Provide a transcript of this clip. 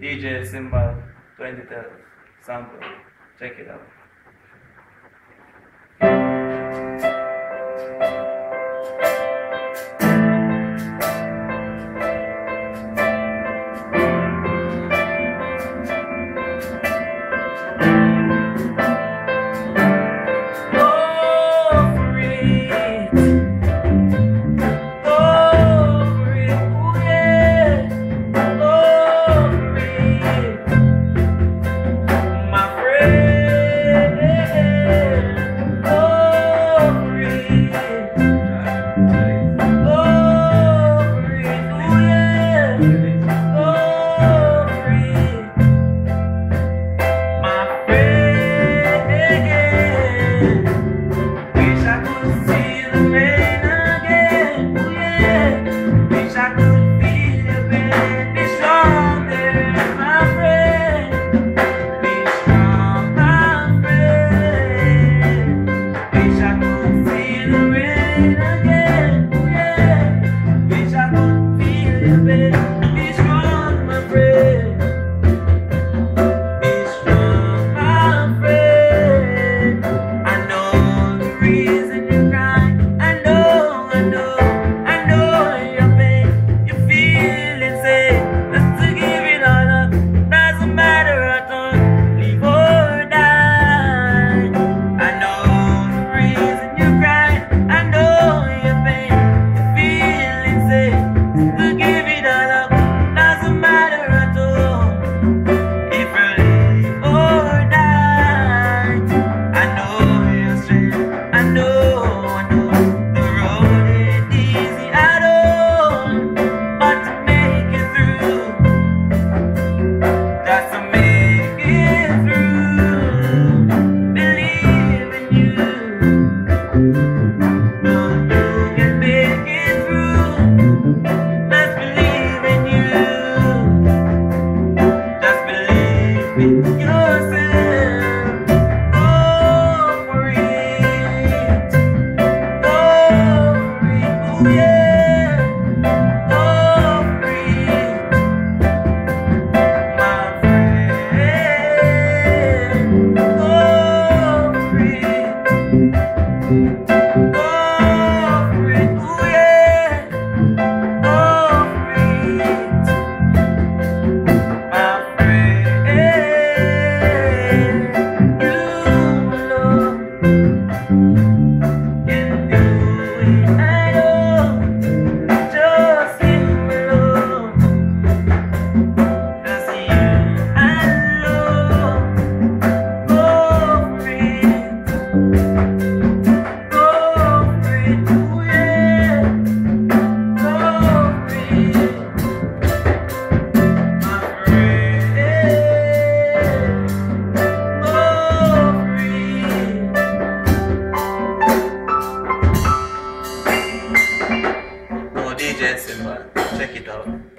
DJ Symbol 2012 sample. Check it out. Symbol. Check it out.